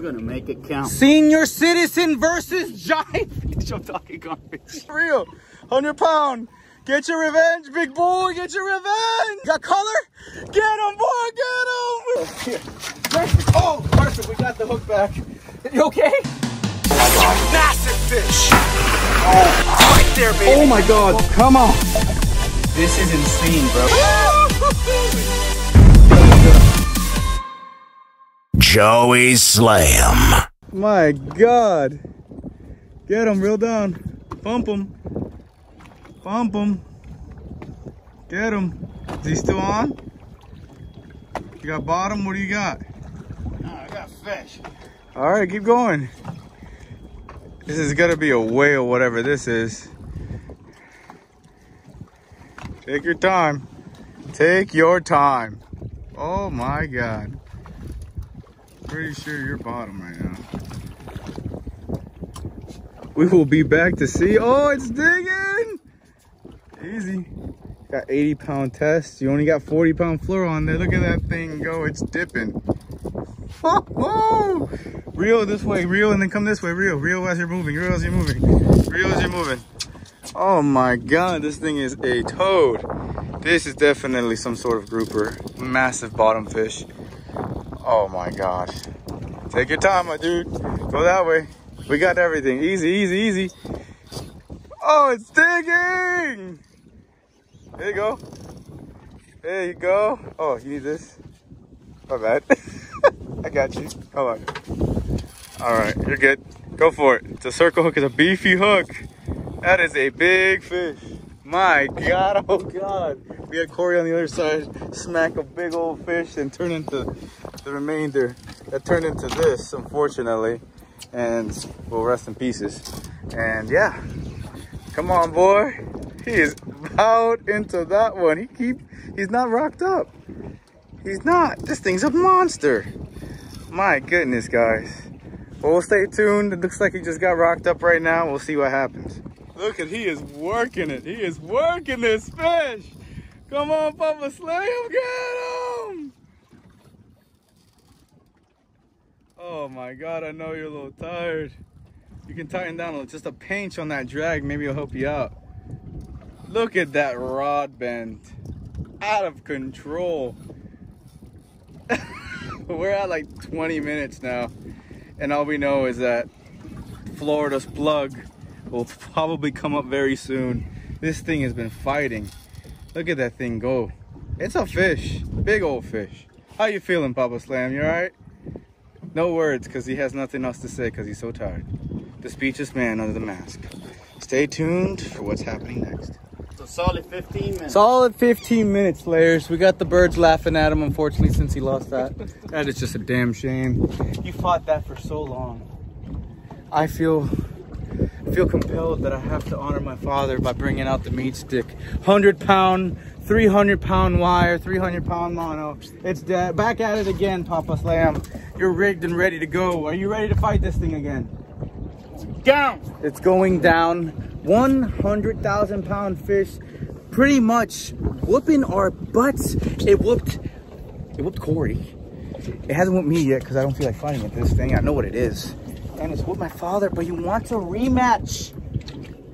I'm gonna make it count. Senior citizen versus giant fish. I'm talking garbage. Real. 100 pound. Get your revenge, big boy. Get your revenge. Got color? Get him, boy. Get him. Oh, perfect. We got the hook back. You okay? Massive fish. Oh, right there, baby. Oh my God. Come on. This is insane, bro. Joey Slay Em. My God. Get him, reel down. Bump him. Bump him. Get him. Is he still on? You got bottom? What do you got? I got fish. All right, keep going. This is gonna be a whale, whatever this is. Take your time. Take your time. Oh my God. Pretty sure you're bottom right now. We will be back to see. Oh, it's digging. Easy. Got 80 pound test. You only got 40 pound fluoro on there. Look at that thing go. It's dipping. Oh, Reel this way, reel, and then come this way, reel. Reel as you're moving, reel as you're moving. Reel as you're moving. Oh my God, this thing is a toad. This is definitely some sort of grouper. Massive bottom fish. Oh my gosh. Take your time, my dude. Go that way. We got everything. Easy, easy, easy. Oh, it's digging. There you go. There you go. Oh, you need this? My bad. I got you. Come on. All right, you're good. Go for it. It's a circle hook. It's a beefy hook. That is a big fish. My God, oh God. We had Corey on the other side smack a big old fish and turn into the remainder. That turned into this, unfortunately. And will rest in pieces. And yeah, come on, boy. He is out into that one. He keep, he's not rocked up. He's not. This thing's a monster. My goodness, guys. Well, we'll stay tuned. It looks like he just got rocked up right now. We'll see what happens. Look at, he is working it. He is working this fish. Come on, Papa Slam, get him. Oh my God, I know you're a little tired. You can tighten down just a pinch on that drag. Maybe it'll help you out. Look at that rod bend. Out of control. We're at like 20 minutes now. And all we know is that Florida's plug will probably come up very soon. This thing has been fighting. Look at that thing go. It's a fish, big old fish. How you feeling, Papa Slam? You all right? No words, because he has nothing else to say because he's so tired. The speechless man under the mask. Stay tuned for what's happening next. A solid 15 minutes. Solid 15 minutes, Slayers. We got the birds laughing at him, unfortunately, since he lost that. that is just a damn shame. You fought that for so long. I feel feel compelled that I have to honor my father by bringing out the meat stick. 100 pound, 300 pound wire, 300 pound mono. It's dead. Back at it again, Papa Slam. You're rigged and ready to go. Are you ready to fight this thing again? Down. It's going down. 100,000 pound fish, pretty much whooping our butts. It whooped, it whooped Corey. It hasn't whooped me yet because I don't feel like fighting with this thing. I know what it is. And it's with my father, but you want a rematch.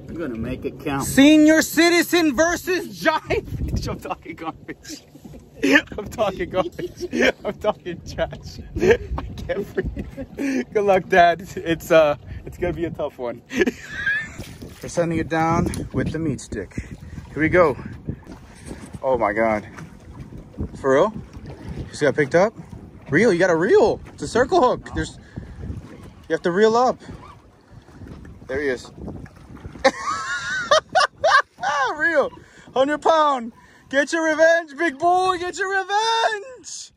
I'm gonna make it count. Senior citizen versus giant. I'm talking garbage. I'm talking garbage. I'm talking trash. I can't breathe. Good luck, Dad. It's uh, it's gonna be a tough one. We're sending it down with the meat stick. Here we go. Oh my God. For real? You see got picked up? Reel, you got a reel. It's a circle hook. There's, you have to reel up. There he is. Real. 100 pound. Get your revenge, big boy. Get your revenge.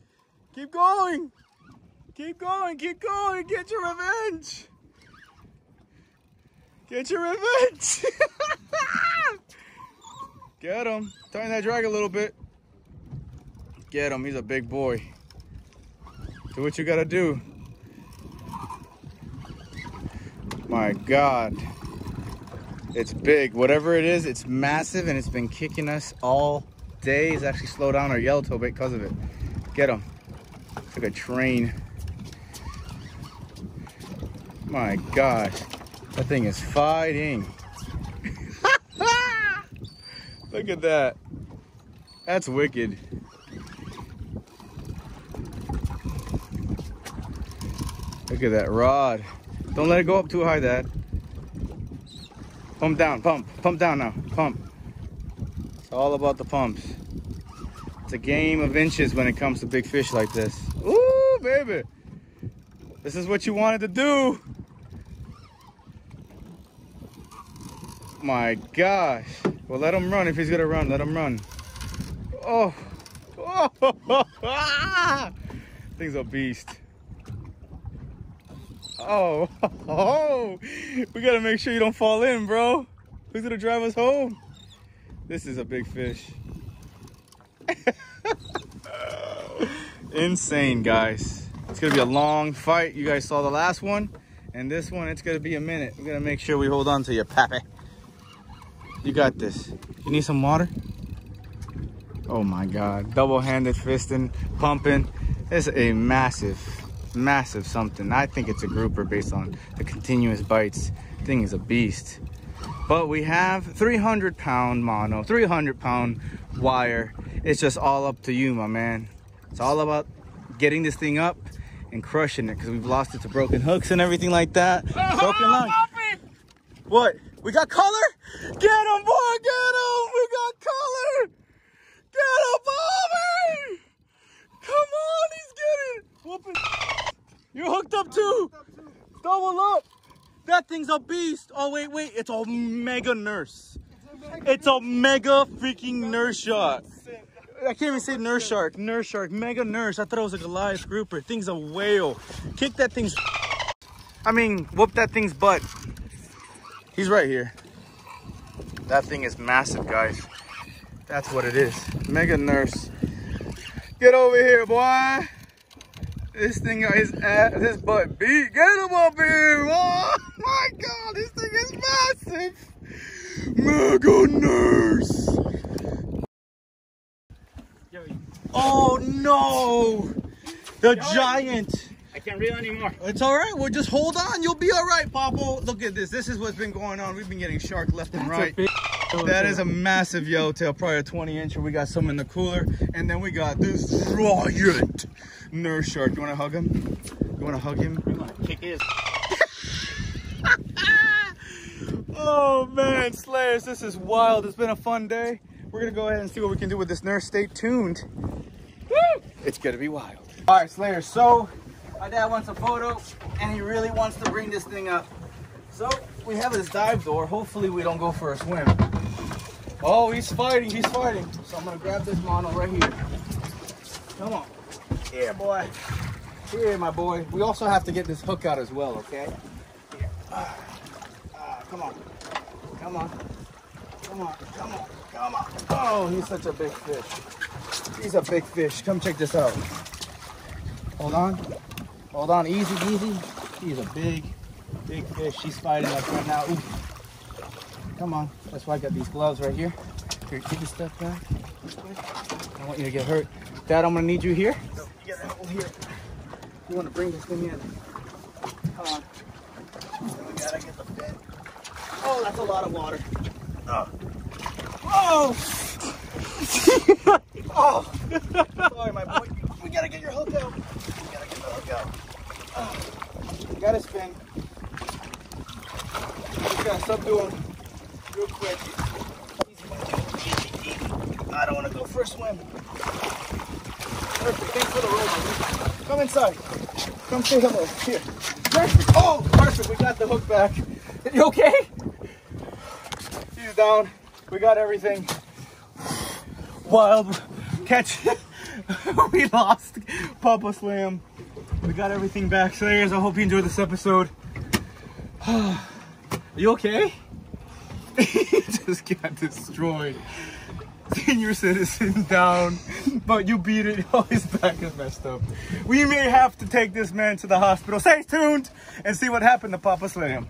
Keep going. Keep going. Keep going. Get your revenge. Get your revenge. Get him. Tighten that drag a little bit. Get him. He's a big boy. Do what you gotta do. My God. It's big. Whatever it is, it's massive and it's been kicking us all day. It's actually slowed down our yellowtail bait because of it. Get him. It's like a train. My gosh, that thing is fighting. Look at that. That's wicked. Look at that rod. Don't let it go up too high, Dad. Pump down, pump, pump down now, pump. It's all about the pumps. It's a game of inches when it comes to big fish like this. Ooh, baby. This is what you wanted to do. My gosh. Well, let him run if he's gonna run. Let him run. Oh. Oh. Thing's a beast. Oh. Oh. We gotta make sure you don't fall in, bro. Who's gonna drive us home? This is a big fish. Insane, guys. It's gonna be a long fight. You guys saw the last one. And this one, it's gonna be a minute. We gotta make sure we hold on to you, Pappy. You got this. You need some water? Oh my God. Double-handed fisting, pumping. It's a massive, massive something. I think it's a grouper based on the continuous bites. Thing is a beast. But we have 300 pound mono, 300 pound wire. It's just all up to you, my man. It's all about getting this thing up and crushing it because we've lost it to broken hooks and everything like that. Uh-huh, broken line. What? We got color? Get him, boy! Get him! We got color! Get him, Bobby! Come on, he's getting whooping. Up too. Double up. That thing's a beast. Oh wait, wait, it's a mega nurse. It's a mega freaking nurse shark. I can't even say nurse shark, nurse shark, mega nurse. I thought it was a Goliath grouper. Thing's a whale. Kick that thing's. I mean, whoop that thing's butt. He's right here. That thing is massive, guys. That's what it is. Mega nurse. Get over here, boy. This thing got his ass, his butt beat. Get him up here. Oh my God, this thing is massive. Mega nurse. Oh no, the giant. I can't reel anymore. It's all right. Well, just hold on. You'll be all right, Papo. Look at this. This is what's been going on. We've been getting shark left and right. That is a massive yellowtail, probably a 20 incher. We got some in the cooler. And then we got this giant nurse shark. You want to hug him? You want to hug him? I'm gonna kick his. Oh man, Slayers, this is wild. It's been a fun day. We're gonna go ahead and see what we can do with this nurse. Stay tuned. Woo! It's gonna be wild. All right, Slayers. So my dad wants a photo, and he really wants to bring this thing up. So we have this dive door. Hopefully we don't go for a swim. Oh, he's fighting. He's fighting. So I'm gonna grab this mono right here. Come on. Here, boy. Here, my boy. We also have to get this hook out as well, okay? Here. Ah, ah, come on. Come on. Come on. Come on. Come on. Oh, he's such a big fish. He's a big fish. Come check this out. Hold on. Hold on. Easy, easy. He's a big, big fish. She's fighting us right now. Ooh. Come on. That's why I got these gloves right here. Here, take a step back. I don't want you to get hurt. Dad, I'm gonna need you here. You get that here. You wanna bring this thing in. Come on. We gotta get the fin. Oh, that's a lot of water. Oh. Oh! oh! Sorry, my boy. We gotta get your hook out. We gotta get the hook out. Oh. Gotta spin. Just gotta him real quick. I don't wanna go for a swim. Perfect. Thanks for the buddy. Come inside. Come say hello. Here. Perfect. Oh, perfect. We got the hook back. You okay? He's down. We got everything. Wild catch. we lost Papa Slam. We got everything back. So, guys, I hope you enjoyed this episode. Are you okay? He just got destroyed. Senior citizen down, but you beat it. Oh, his back is messed up. We may have to take this man to the hospital. Stay tuned and see what happened to Papa Slam.